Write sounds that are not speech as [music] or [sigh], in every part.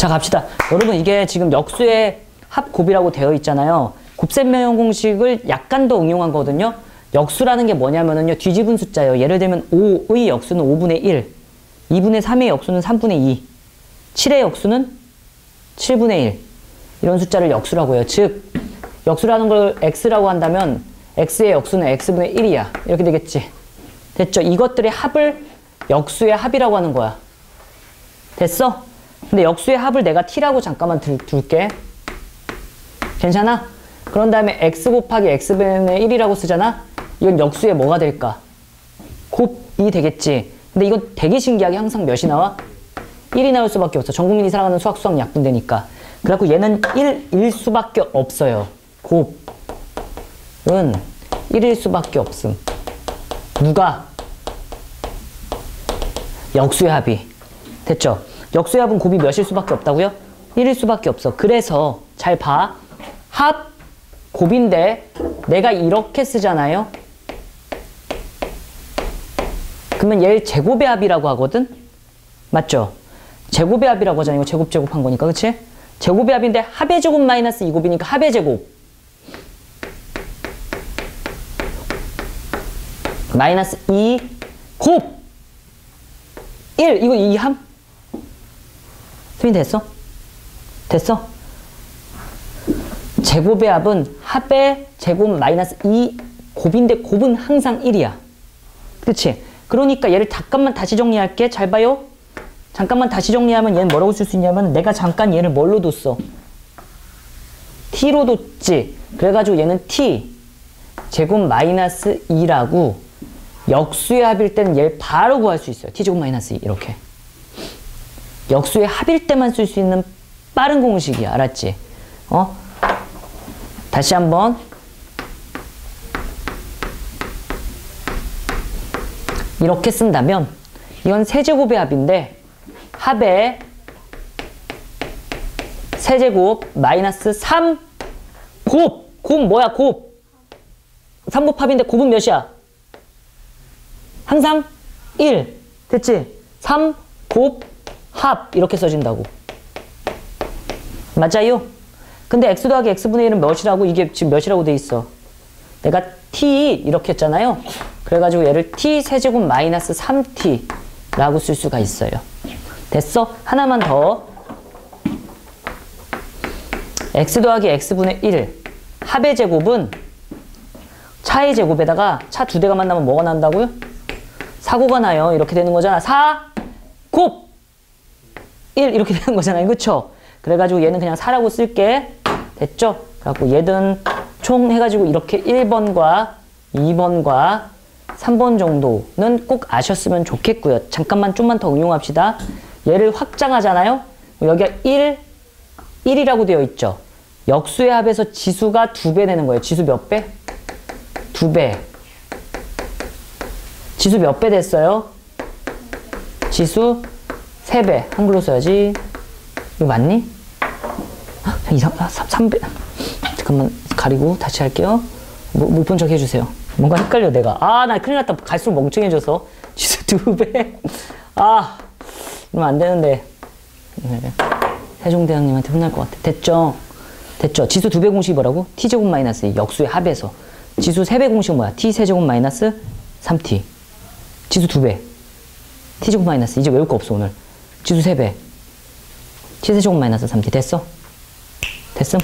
자 갑시다. 여러분 이게 지금 역수의 합곱이라고 되어 있잖아요. 곱셈명 공식을 약간 더 응용한 거거든요. 역수라는 게 뭐냐면은요. 뒤집은 숫자예요. 예를 들면 5의 역수는 5분의 1, 2분의 3의 역수는 3분의 2, 7의 역수는 7분의 1 이런 숫자를 역수라고 해요. 즉 역수라는 걸 x라고 한다면 x의 역수는 x분의 1이야. 이렇게 되겠지. 됐죠? 이것들의 합을 역수의 합이라고 하는 거야. 됐어? 근데 역수의 합을 내가 t라고 잠깐만 들, 둘게. 괜찮아? 그런 다음에 x 곱하기 x분의 1이라고 쓰잖아? 이건 역수의 뭐가 될까? 곱이 되겠지. 근데 이건 되게 신기하게 항상 몇이 나와? 1이 나올 수밖에 없어. 전 국민이 사랑하는 수학 수학 약분되니까. 그래갖고 얘는 1, 일 수밖에 없어요. 곱은 1일 수밖에 없음. 누가? 역수의 합이. 됐죠? 역수의 합은 곱이 몇일 수밖에 없다고요? 1일 수밖에 없어. 그래서 잘 봐. 합 곱인데 내가 이렇게 쓰잖아요. 그러면 얘를 제곱의 합이라고 하거든? 맞죠? 제곱의 합이라고 하잖아요. 제곱 제곱한 거니까. 그치? 제곱의 합인데 합의 제곱 마이너스 2곱이니까 합의 제곱. 마이너스 2 곱. 1. 이거 2함? 수민 됐어? 됐어? 제곱의 합은 합의 제곱 마이너스 2 곱인데 곱은 항상 1이야. 그치? 그러니까 얘를 잠깐만 다시 정리할게. 잘 봐요. 잠깐만 다시 정리하면 얘는 뭐라고 쓸 수 있냐면 내가 잠깐 얘를 뭘로 뒀어? t로 뒀지. 그래가지고 얘는 t 제곱 마이너스 2라고 역수의 합일 때는 얘를 바로 구할 수 있어요. t제곱 마이너스 2 이렇게. 역수의 합일 때만 쓸 수 있는 빠른 공식이야. 알았지? 어? 다시 한번 이렇게 쓴다면 이건 세제곱의 합인데 합의 세제곱 마이너스 3 곱! 곱 뭐야 곱? 3곱 합인데 곱은 몇이야? 항상 1 됐지? 3곱 합 이렇게 써진다고 맞아요? 근데 x 더하기 x분의 1은 몇이라고 이게 지금 몇이라고 돼 있어 내가 t 이렇게 했잖아요 그래가지고 얘를 t 세제곱 마이너스 3t 라고 쓸 수가 있어요 됐어? 하나만 더 x 더하기 x분의 1 합의 제곱은 차의 제곱에다가 차 두 대가 만나면 뭐가 난다고요? 사고가 나요. 이렇게 되는 거잖아. 4, 곱! 1 이렇게 되는 거잖아요. 그쵸? 그래가지고 얘는 그냥 4라고 쓸게. 됐죠? 그래갖고 얘든 총 해가지고 이렇게 1번과 2번과 3번 정도는 꼭 아셨으면 좋겠고요. 잠깐만 좀만 더 응용합시다. 얘를 확장하잖아요. 여기가 1, 1이라고 되어 있죠. 역수의 합에서 지수가 두 배 되는 거예요. 지수 몇 배? 두 배. 지수 몇 배 됐어요? 지수 세 배. 한글로 써야지. 이거 맞니? 이상, 3배. 잠깐만, 가리고 다시 할게요. 뭐, 못본 척 해주세요. 뭔가 헷갈려, 내가. 아, 나 큰일 났다. 갈수록 멍청해져서. [laughs] 지수 두 배. 아. 이러면 안 되는데. 네. 세종대왕님한테 혼날 것 같아. 됐죠? 됐죠? 지수 두 배 공식이 뭐라고? t제곱 마이너스 2. 역수의 합에서. 지수 세 배 공식은 뭐야? t 세제곱 마이너스 3t. 지수 두 배. t제곱 마이너스. 이제 외울 거 없어, 오늘. 지수 세 배. t 세제곱 마이너스 3t. 됐어? 됐음?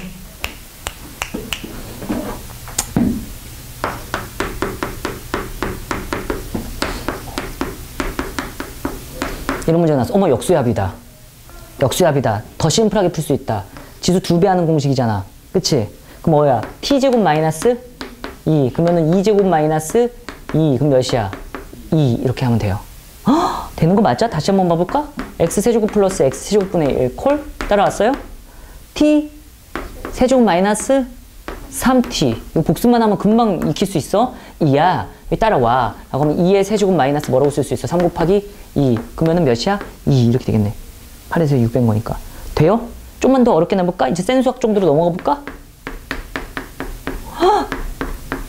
이런 문제가 나왔어. 어머, 역수합이다. 역수합이다. 더 심플하게 풀 수 있다. 지수 두배 하는 공식이잖아. 그치? 그럼 뭐야? t제곱 마이너스 2. 그러면은 2제곱 마이너스 2. 그럼 몇이야? 2. 이렇게 하면 돼요. 허, [gasps] 되는 거 맞죠? 다시 한번 봐볼까? X세제곱 플러스 x세제곱분의 1. 콜? 따라왔어요? t 세제곱 마이너스 3t. 이거 복습만 하면 금방 익힐 수 있어. 2야. 따라와. 라고 하면 2의 세제곱 마이너스 뭐라고 쓸 수 있어? 3 곱하기 2. 그러면은 몇이야? 2. 이렇게 되겠네. 8에서 600 거니까. 돼요? 좀만 더 어렵게 내볼까? 이제 센 수학 정도로 넘어가 볼까? 헉!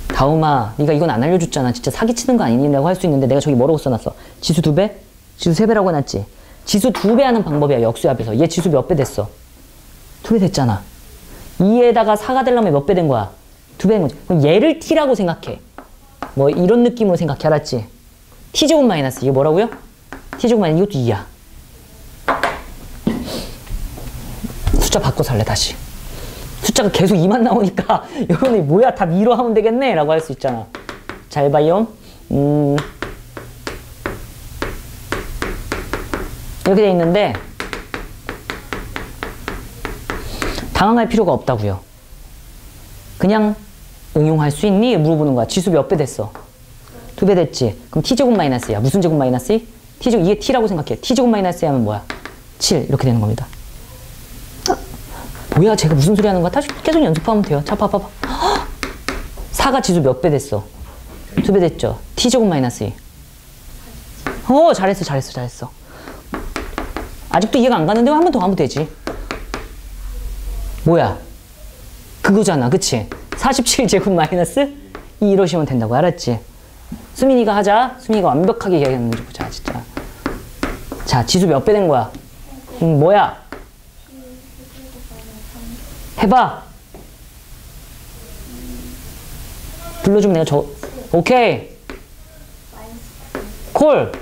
다음아, 네가 이건 안 알려줬잖아. 진짜 사기치는 거 아니니? 라고 할 수 있는데 내가 저기 뭐라고 써놨어? 지수 두 배? 지수 세 배라고 해놨지? 지수 두 배 하는 방법이야, 역수합에서. 얘 지수 몇 배 됐어? 두 배 됐잖아. 2에다가 4가 되려면 몇 배 된 거야? 두 배 된 거지. 그럼 얘를 t라고 생각해. 뭐 이런 느낌으로 생각해, 알았지? t제곱 마이너스, 이게 뭐라고요? t제곱 마이너스, 이것도 2야. 숫자 바꿔서 할래, 다시. 숫자가 계속 2만 나오니까 [laughs] 여러분이 뭐야 다 미로 하면 되겠네 라고 할 수 있잖아 잘 봐요 음 이렇게 돼 있는데 당황할 필요가 없다고요 그냥 응용할 수 있니? 물어보는 거야 지수 몇 배 됐어? 두 배 됐지 그럼 t제곱 마이너스야 무슨 제곱 마이너스 2? t제곱 이게 t라고 생각해 t제곱 마이너스 하면 뭐야? 7 이렇게 되는 겁니다 뭐야 제가 무슨 소리 하는 거야? 다시 계속 연습하면 돼요. 자 봐봐봐. 4가 [gasps] 지수 몇 배 됐어? 두 배 됐죠? t제곱 마이너스 2. 어 잘했어 잘했어 잘했어. 아직도 이해가 안 가는데 한 번 더 하면 되지. 뭐야? 그거잖아 그치? 47제곱 마이너스 2 이러시면 된다고 알았지? 수민이가 하자. 수민이가 완벽하게 이야기하는지 보자 진짜. 자 지수 몇 배 된 거야? 음, 뭐야? 해봐. 불러주면 내가 저, 오케이. 콜.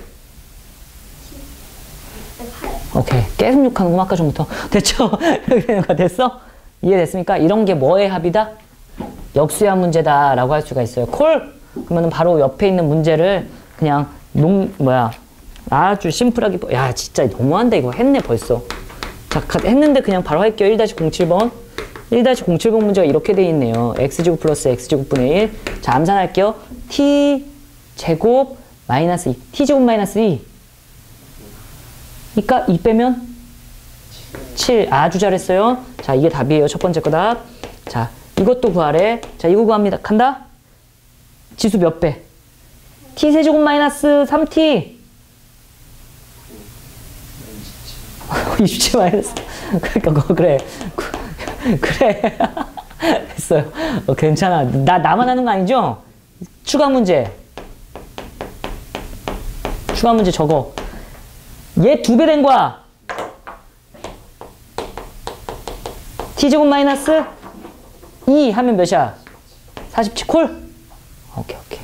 오케이. 계속 욕하는구나, 아까 전부터. [laughs] 됐죠? 거 됐어? 이해됐습니까? 이런 게 뭐의 합이다? 역수야 문제다. 라고 할 수가 있어요. 콜! 그러면 바로 옆에 있는 문제를 그냥 농, 뭐야. 아주 심플하게, 야, 진짜 너무한데, 이거 했네, 벌써. 자, 했는데 그냥 바로 할게요. 1-07번. 1-07번 문제가 이렇게 돼 있네요. x제곱 플러스 x제곱분의 1. 자, 암산할게요. t 제곱 마이너스 2. t제곱 마이너스 2. 그러니까 2 빼면 7. 아주 잘했어요. 자, 이게 답이에요. 첫 번째 거답. 자, 이것도 구하래. 자, 이거 구합니다. 간다. 지수 몇 배? t 세제곱 마이너스 3t. 27 [laughs] 마이너스. 그러니까 그래. [laughs] 그래. [laughs] 됐어요. 어, 괜찮아. 나, 나만 하는 거 아니죠? 추가 문제. 추가 문제 적어. 얘 두 배 된 거야. t제곱 마이너스 2 하면 몇이야? 47 콜? 오케이, 오케이.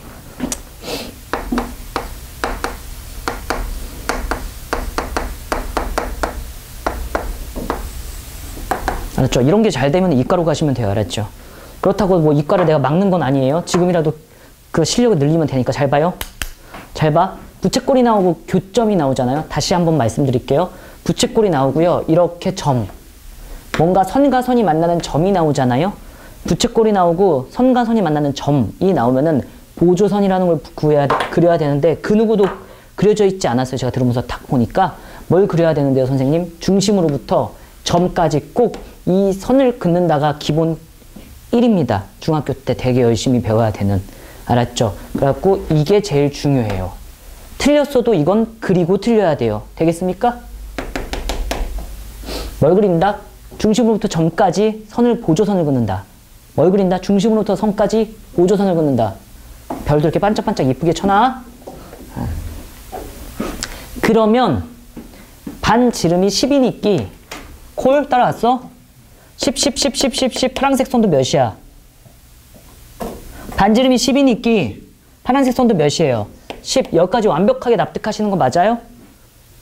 알았죠? 이런 게 잘 되면 이과로 가시면 돼요. 알았죠? 그렇다고 뭐 이과를 내가 막는 건 아니에요. 지금이라도 그 실력을 늘리면 되니까 잘 봐요. 잘 봐. 부채꼴이 나오고 교점이 나오잖아요. 다시 한번 말씀드릴게요. 부채꼴이 나오고요. 이렇게 점. 뭔가 선과 선이 만나는 점이 나오잖아요. 부채꼴이 나오고 선과 선이 만나는 점이 나오면은 보조선이라는 걸 구해야, 그려야 되는데 그 누구도 그려져 있지 않았어요. 제가 들으면서 딱 보니까 뭘 그려야 되는데요, 선생님? 중심으로부터 점까지 꼭 이 선을 긋는다가 기본 1입니다. 중학교 때 되게 열심히 배워야 되는. 알았죠? 그래갖고 이게 제일 중요해요. 틀렸어도 이건 그리고 틀려야 돼요. 되겠습니까? 뭘 그린다? 중심으로부터 점까지 선을 보조선을 긋는다. 뭘 그린다? 중심으로부터 선까지 보조선을 긋는다. 별도 이렇게 반짝반짝 이쁘게 쳐놔. 그러면 반 지름이 10이니까 콜 따라왔어? 10, 10, 10, 10, 10, 10 파란색 선도 몇이야? 반 지름이 10이니까 파란색 선도 몇이에요? 10 여기까지 완벽하게 납득하시는 거 맞아요?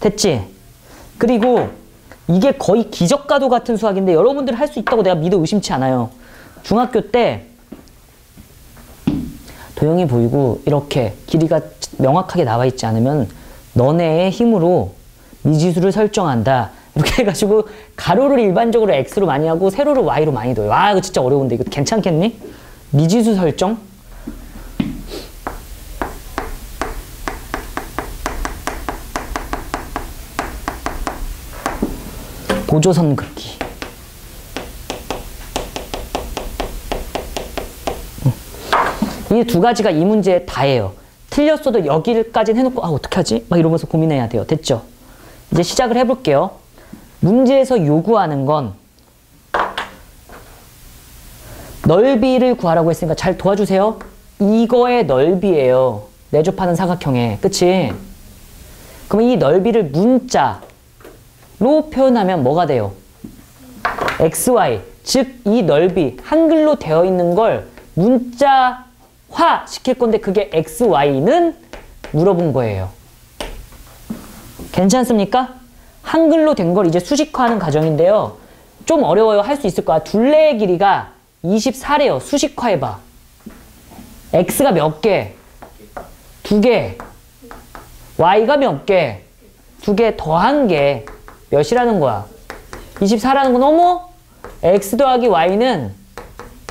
됐지? 그리고 이게 거의 기적과도 같은 수학인데 여러분들 할 수 있다고 내가 믿어 의심치 않아요. 중학교 때 도형이 보이고 이렇게 길이가 명확하게 나와 있지 않으면 너네의 힘으로 미지수를 설정한다. 이렇게 해가지고 가로를 일반적으로 x로 많이 하고 세로를 y로 많이 둬요. 아 이거 진짜 어려운데 이거 괜찮겠니? 미지수 설정? 보조선 긋기. 이 두 가지가 이 문제에 다예요. 틀렸어도 여기까지는 해놓고 아 어떻게 하지? 막 이러면서 고민해야 돼요. 됐죠? 이제 시작을 해볼게요. 문제에서 요구하는 건 넓이를 구하라고 했으니까 잘 도와주세요. 이거의 넓이에요. 내접하는 사각형에. 그치? 그럼 이 넓이를 문자, 로 표현하면 뭐가 돼요? xy 즉 이 넓이 한글로 되어 있는 걸 문자화 시킬 건데 그게 xy는 물어본 거예요. 괜찮습니까? 한글로 된 걸 이제 수식화하는 과정인데요. 좀 어려워요. 할 수 있을 거야. 둘레의 길이가 24래요. 수식화해봐. x가 몇 개? 두 개. y가 몇 개? 두 개 더한 게 몇이라는 거야? 24라는 건 어머? x 더하기 y는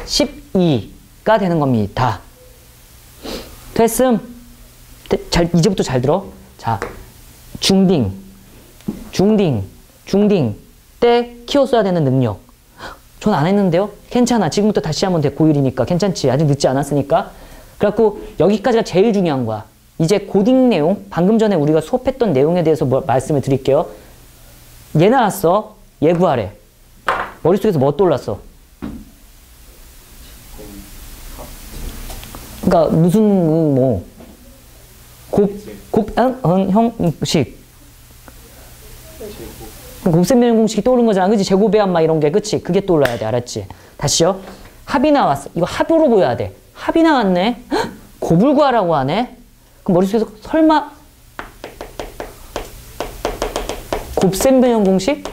12가 되는 겁니다. 됐음. 잘, 이제부터 잘 들어. 자, 중딩, 중딩, 중딩 때 키웠어야 되는 능력. 전 안 했는데요? 괜찮아. 지금부터 다시 하면 돼. 고1이니까. 괜찮지. 아직 늦지 않았으니까. 그래갖고 여기까지가 제일 중요한 거야. 이제 고딩 내용, 방금 전에 우리가 수업했던 내용에 대해서 뭐, 말씀을 드릴게요. 얘 나왔어. 얘 구하래. 머릿속에서 뭐 떠올랐어? 그러니까 무슨 뭐 곱, 곱, 응, 응, 형식. 곱셈면 공식이 떠오른 거잖아. 그치? 제곱의 막 이런 게. 그치? 그게 떠올라야 돼. 알았지? 다시요. 합이 나왔어. 이거 합으로 보여야 돼. 합이 나왔네. 헉, 곱을 구하라고 하네. 그럼 머릿속에서 설마 곱셈 변형 공식?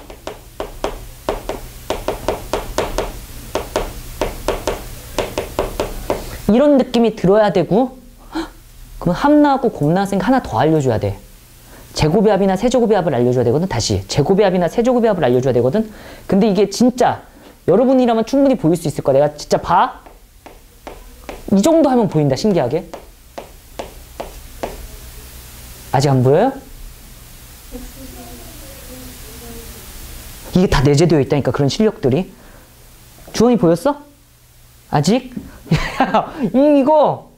이런 느낌이 들어야 되고 그럼 합 나왔고 곱 나왔으니까 하나 더 알려줘야 돼. 제곱의 합이나 세제곱의 합을 알려줘야 되거든. 다시 제곱의 합이나 세제곱의 합을 알려줘야 되거든. 근데 이게 진짜 여러분이라면 충분히 보일 수 있을 거야. 내가 진짜 봐. 이 정도 하면 보인다. 신기하게. 아직 안 보여요? 이게 다 내재되어 있다니까 그런 실력들이. 주원이 보였어? 아직? [laughs] 이거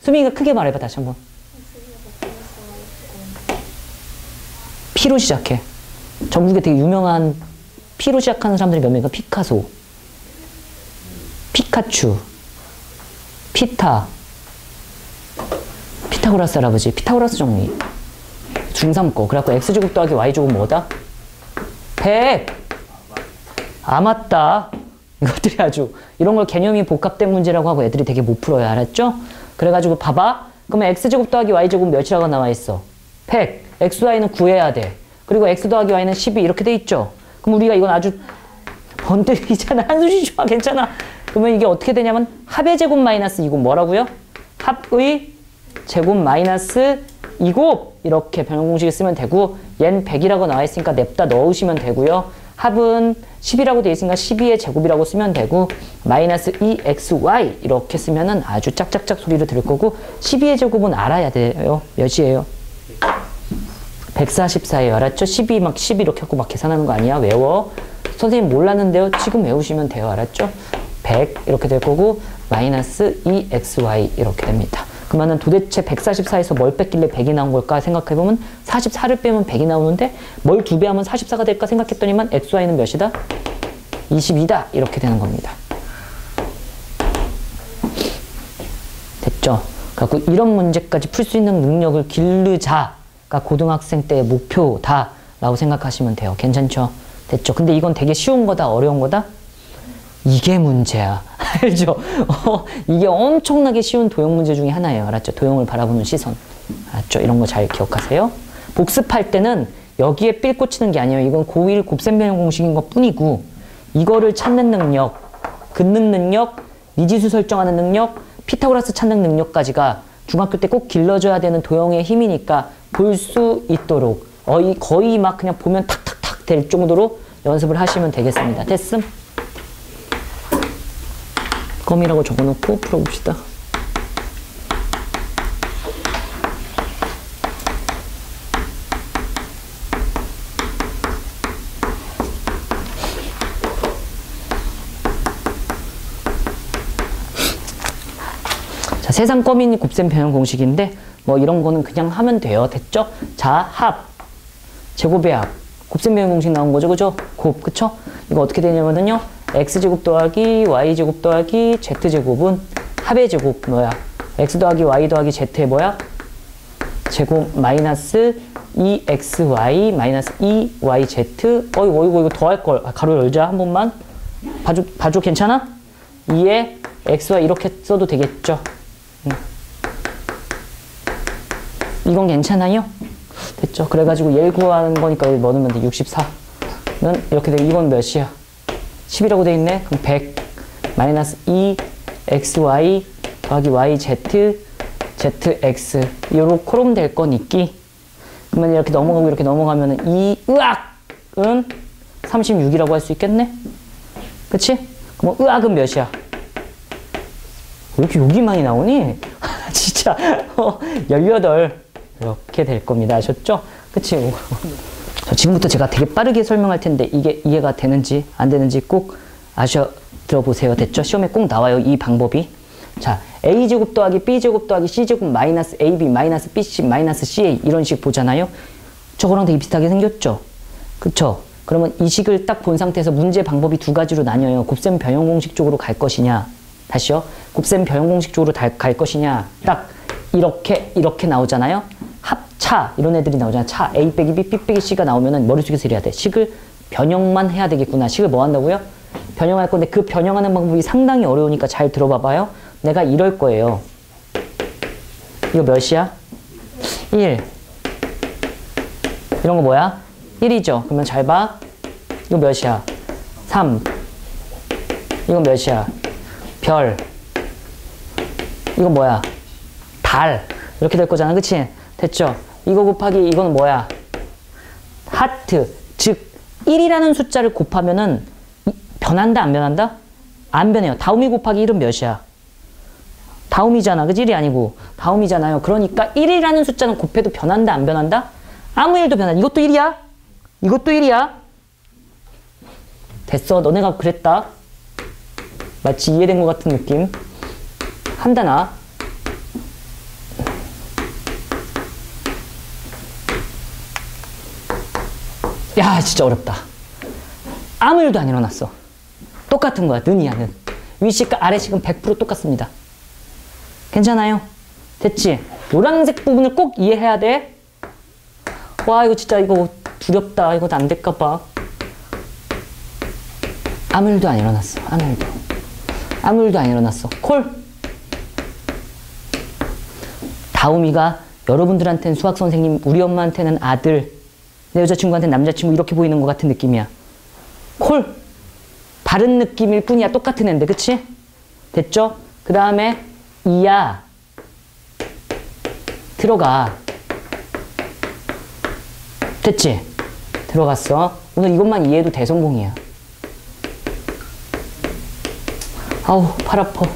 수민이가 크게 말해봐 다시 한번. 피로 시작해. 전국에 되게 유명한 피로 시작하는 사람들이 몇 명인가? 피카소, 피카츄, 피타, 피타고라스 할아버지, 피타고라스 정리. 중3 거. 그래갖고 x제곱 더하기 y제곱 뭐다? 100. 아, 맞다. 이것들이 아주 이런 걸 개념이 복합된 문제라고 하고 애들이 되게 못 풀어요. 알았죠? 그래가지고 봐봐. 그러면 x제곱 더하기 y제곱 몇이라고 나와 있어? 100. xy는 구해야 돼. 그리고 x 더하기 y는 12 이렇게 돼 있죠? 그럼 우리가 이건 아주 번뜩이잖아. [laughs] 한수지 좋아. 괜찮아. 그러면 이게 어떻게 되냐면 합의 제곱 마이너스 이곱 뭐라고요? 합의 제곱 마이너스 이곱 이렇게 변형 공식을 쓰면 되고 얘는 100이라고 나와 있으니까 냅다 넣으시면 되고요. 합은 10이라고 되어 있으니까 12의 제곱이라고 쓰면 되고 마이너스 2xy 이렇게 쓰면 은 아주 짝짝짝 소리를 들을 거고 12의 제곱은 알아야 돼요. 몇이에요? 144예요. 알았죠? 12 막 10 이렇게 하고 막 계산하는 거 아니야. 외워. 선생님 몰랐는데요. 지금 외우시면 돼요. 알았죠? 100 이렇게 될 거고 마이너스 2xy 이렇게 됩니다. 그러면 도대체 144에서 뭘 뺐길래 100이 나온 걸까 생각해보면 44를 빼면 100이 나오는데 뭘 두 배 하면 44가 될까 생각했더니만 xy는 몇이다? 22다 이렇게 되는 겁니다. 됐죠? 그래갖고 이런 문제까지 풀 수 있는 능력을 기르자가 고등학생 때의 목표다 라고 생각하시면 돼요. 괜찮죠? 됐죠? 근데 이건 되게 쉬운 거다 어려운 거다? 이게 문제야. 알죠? 어, 이게 엄청나게 쉬운 도형 문제 중에 하나예요. 알았죠? 도형을 바라보는 시선. 알았죠? 이런 거 잘 기억하세요. 복습할 때는 여기에 삘 꽂히는 게 아니에요. 이건 고1 곱셈 변형 공식인 것 뿐이고 이거를 찾는 능력, 긋는 능력, 미지수 설정하는 능력, 피타고라스 찾는 능력까지가 중학교 때 꼭 길러줘야 되는 도형의 힘이니까 볼 수 있도록 거의 막 그냥 보면 탁탁탁 될 정도로 연습을 하시면 되겠습니다. 됐음? 껌이라고 적어놓고 풀어봅시다. 자, 세상 껌인 곱셈 변형 공식인데 뭐 이런 거는 그냥 하면 돼요. 됐죠? 자, 합. 제곱의 합. 곱셈 변형 공식 나온 거죠. 그죠? 곱. 그쵸? 이거 어떻게 되냐면요. X제곱 더하기 y제곱 더하기 z제곱은 합의 제곱 뭐야? x 더하기 y 더하기 z의 뭐야? 제곱 마이너스 2xy 마이너스 2yz 어이구 어이구 이거 더할 걸. 아, 가로 열자 한 번만. 봐줘 봐줘 괜찮아? 2에 xy 이렇게 써도 되겠죠? 음. 이건 괜찮아요? 됐죠? 그래가지고 얘를 구하는 거니까 뭐 넣으면 돼? 64는 이렇게 돼. 이건 몇이야? 10이라고 돼 있네? 그럼 100 마이너스 2 xy 더하기 yz zx 요렇게 하면 될 거니까 그러면 이렇게 넘어가고 이렇게 넘어가면은 이 으악은 36이라고 할 수 있겠네? 그치? 그럼 으악은 몇이야? 왜 이렇게 욕이 많이 나오니? [laughs] 진짜 어, 18 이렇게 될 겁니다. 아셨죠? 그치? 자, 지금부터 제가 되게 빠르게 설명할 텐데 이게 이해가 되는지 안 되는지 꼭 아셔 들어보세요. 됐죠? 시험에 꼭 나와요. 이 방법이. 자, a제곱 더하기 b제곱 더하기 c제곱 마이너스 ab 마이너스 bc 마이너스 ca 이런 식 보잖아요. 저거랑 되게 비슷하게 생겼죠? 그쵸? 그러면 이 식을 딱 본 상태에서 문제 방법이 두 가지로 나뉘어요. 곱셈 변형 공식 쪽으로 갈 것이냐. 다시요. 곱셈 변형 공식 쪽으로 달- 갈 것이냐. 딱 이렇게 이렇게 나오잖아요. 합차 이런 애들이 나오잖아요. 차 A 빼기 B, B 빼기 C가 나오면은 머릿속에서 이래야 돼. 식을 변형만 해야 되겠구나. 식을 뭐 한다고요? 변형할 건데 그 변형하는 방법이 상당히 어려우니까 잘 들어봐봐요. 내가 이럴 거예요. 이거 몇이야? 1. 이런 거 뭐야? 1이죠. 그러면 잘 봐. 이거 몇이야? 3. 이건 몇이야? 별. 이건 뭐야? 달. 이렇게 될 거잖아. 그치? 됐죠? 이거 곱하기 이건 뭐야? 하트. 즉, 1이라는 숫자를 곱하면은 이- 변한다, 안 변한다? 안 변해요. 다음이 곱하기 1은 몇이야? 다음이잖아. 그지? 1이 아니고. 다음이잖아요. 그러니까 1이라는 숫자는 곱해도 변한다, 안 변한다? 아무 일도 변한다. 이것도 1이야? 이것도 1이야? 됐어. 너네가 그랬다. 마치 이해된 것 같은 느낌. 한다나. 야, 진짜 어렵다. 아무 일도 안 일어났어. 똑같은 거야, 는이야, 는. 위식과 아래식은 100% 똑같습니다. 괜찮아요? 됐지? 노란색 부분을 꼭 이해해야 돼. 와, 이거 진짜 이거 두렵다. 이거 안 될까 봐. 아무 일도 안 일어났어. 아무 일도. 아무 일도 안 일어났어. 콜. 다음이가 여러분들한테는 수학 선생님, 우리 엄마한테는 아들, 내 여자친구한테는 남자친구 이렇게 보이는 것 같은 느낌이야. 콜. 다른 느낌일 뿐이야. 똑같은 애인데, 그치? 됐죠? 그 다음에 이야. 들어가. 됐지? 들어갔어. 오늘 이것만 이해해도 대성공이야. 아우, 팔 아파.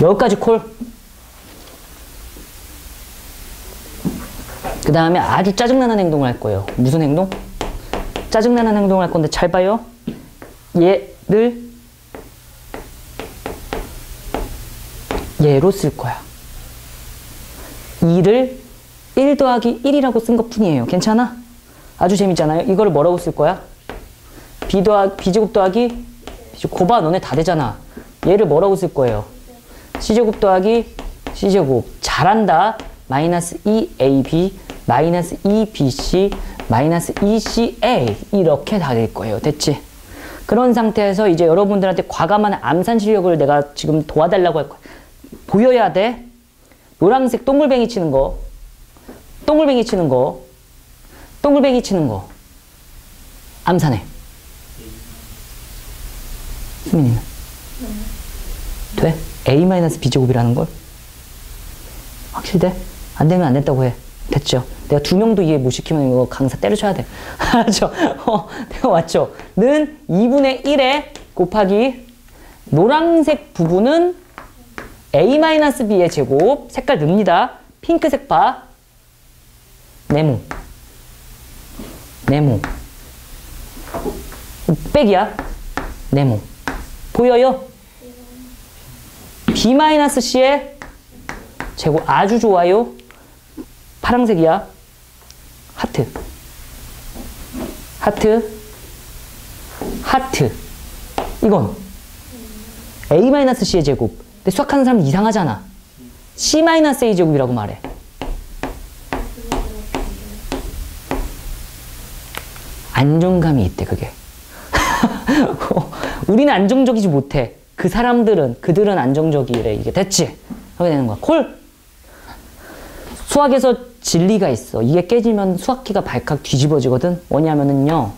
여기까지 콜. 그 다음에 아주 짜증나는 행동을 할 거예요. 무슨 행동? 짜증나는 행동을 할 건데 잘 봐요. 얘를 얘로 쓸 거야. 2를 1 더하기 1이라고 쓴 것 뿐이에요. 괜찮아? 아주 재밌잖아요. 이거를 뭐라고 쓸 거야? b 더하기 b제곱 더하기 b제곱 고봐 너네 다 되잖아. 얘를 뭐라고 쓸 거예요? c제곱 더하기 c제곱 잘한다. 마이너스 2ab 마이너스 2bc 마이너스 2ca 이렇게 다 될 거예요. 됐지? 그런 상태에서 이제 여러분들한테 과감한 암산 실력을 내가 지금 도와달라고 할 거야. 보여야 돼. 노란색 동글뱅이 치는 거, 동글뱅이 치는 거, 동글뱅이 치는 거. 암산해. 수민이는? 돼? a-b제곱이라는 걸? 확실히 돼? 안 되면 안 됐다고 해. 됐죠? 내가 두 명도 이해 못 시키면 이거 강사 때려쳐야 돼. [laughs] 알죠? 어, 내가 왔죠? 는 2분의 1에 곱하기 노란색 부분은 a-b의 제곱 색깔 늡니다. 핑크색 봐. 네모. 네모. 빽이야. 네모. 보여요? b-c의 제곱 아주 좋아요. 파랑색이야. 하트. 하트. 하트. 이건 a-c의 제곱. 근데 수학하는 사람 이상하잖아. C-A 제곱이라고 말해. 안정감이 있대, 그게. [laughs] 우리는 안정적이지 못해. 그 사람들은, 그들은 안정적이래. 이게 됐지? 하게 되는 거야. 콜! 수학에서 진리가 있어. 이게 깨지면 수학기가 발칵 뒤집어지거든. 뭐냐면은요.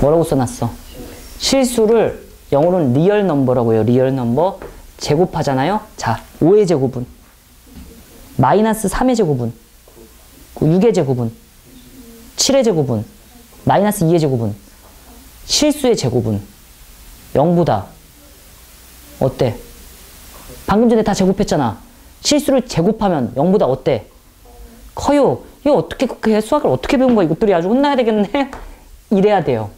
뭐라고 써놨어? 실수를 영어로는 real number라고 해요. real number. 제곱하잖아요. 자, 5의 제곱은 마이너스 3의 제곱은 6의 제곱은 7의 제곱은 마이너스 2의 제곱은 실수의 제곱은 0보다 어때? 방금 전에 다 제곱했잖아. 실수를 제곱하면 0보다 어때? 커요. 이거 어떻게 그렇게 해? 수학을 어떻게 배운 거야? 이것들이 아주 혼나야 되겠네? [laughs] 이래야 돼요.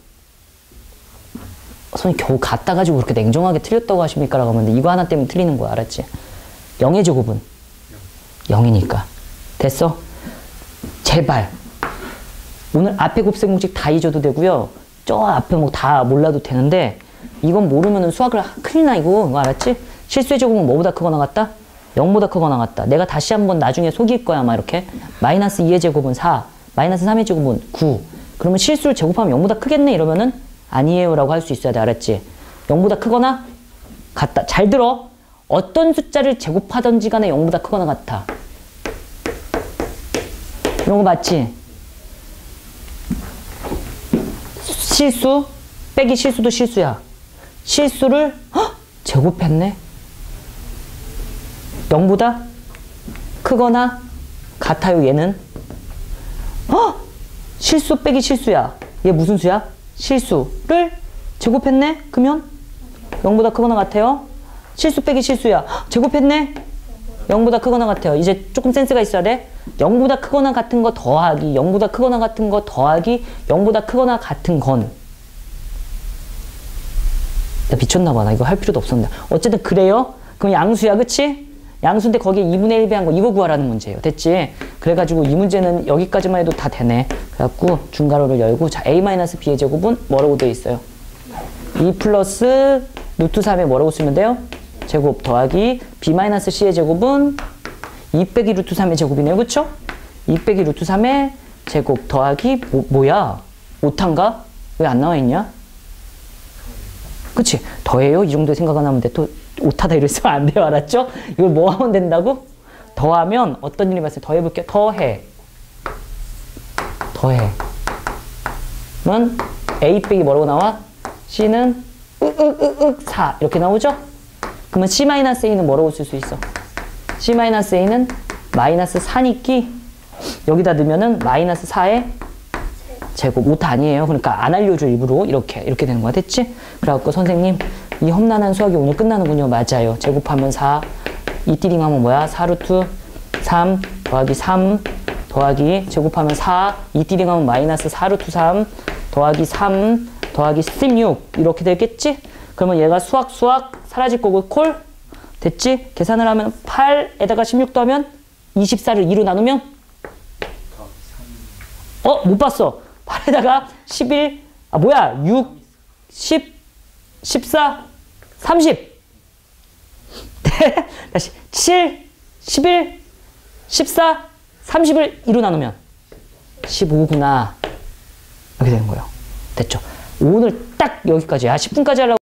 선생님 겨우 갖다 가지고 그렇게 냉정하게 틀렸다고 하십니까? 라고 하면 이거 하나 때문에 틀리는 거야. 알았지? 0의 제곱은 0이니까. 됐어? 제발. 오늘 앞에 곱셈 공식 다 잊어도 되고요. 저 앞에 뭐 다 몰라도 되는데 이건 모르면은 수학을 큰일 나. 이거 알았지? 실수의 제곱은 뭐보다 크거나 같다? 0보다 크거나 같다. 내가 다시 한번 나중에 속일 거야. 막 이렇게. 마이너스 2의 제곱은 4. 마이너스 3의 제곱은 9. 그러면 실수를 제곱하면 0보다 크겠네? 이러면은 아니에요 라고 할 수 있어야 돼. 알았지? 0보다 크거나 같다. 잘 들어. 어떤 숫자를 제곱하던지 간에 0보다 크거나 같아. 이런 거 맞지? 실수 빼기 실수도 실수야. 실수를 헉! 제곱했네. 0보다 크거나 같아요 얘는. 어? 실수 빼기 실수야. 얘 무슨 수야? 실수를 제곱했네? 그러면 0보다 크거나 같아요. 실수 빼기 실수야. 헉! 제곱했네? 0보다 크거나 같아요. 이제 조금 센스가 있어야 돼. 0보다 크거나 같은 거 더하기, 0보다 크거나 같은 거 더하기, 0보다 크거나 같은 건. 나 미쳤나 봐. 나 이거 할 필요도 없었는데. 어쨌든 그래요. 그럼 양수야, 그치? 양수인데 거기에 2분의 1 배한 거 이거 구하라는 문제예요. 됐지? 그래가지고 이 문제는 여기까지만 해도 다 되네. 그래갖고 중괄호를 열고 자 a-b의 제곱은 뭐라고 되어 있어요? 2 플러스 루트 3에 뭐라고 쓰면 돼요? 제곱 더하기 b-c의 제곱은 2 빼기 루트 3의 제곱이네요. 그쵸? 2 빼기 루트 3의 제곱 더하기 뭐, 뭐야? 오탄가? 왜 안 나와 있냐? 그치? 더해요? 이 정도의 생각 안 하면 돼. 또 오타다 이랬으면 안 돼요. 알았죠? 이걸 뭐 하면 된다고? 더하면 어떤 일이 발생? 더해볼게요. 더해. 더해. 면 A 빼기 뭐라고 나와? C는 으으으으 4 이렇게 나오죠? 그러면 C-A는 뭐라고 쓸 수 있어? C-A는 마이너스 4니까 여기다 넣으면은 마이너스 4의 제곱 오타 아니에요. 그러니까 안 알려줘 일부러 이렇게 이렇게 되는 거야. 됐지? 그래갖고 선생님 이 험난한 수학이 오늘 끝나는군요. 맞아요. 제곱하면 4 이 띠링 하면 뭐야? 4 루트 3 더하기 3 더하기 제곱하면 4 이 띠링 하면 마이너스 4 루트 3 더하기 3 더하기 16 이렇게 되겠지? 그러면 얘가 수학 수학 사라질 거고 콜 됐지? 계산을 하면 8에다가 16 더하면 24를 2로 나누면 어? 못 봤어. 8에다가 11, 아, 뭐야? 6, 10, 14, 30. [laughs] 네. 다시. 7, 11, 14, 30을 2로 나누면 15구나. 이렇게 되는 거예요. 됐죠? 오늘 딱 여기까지야. 10분까지 하려고.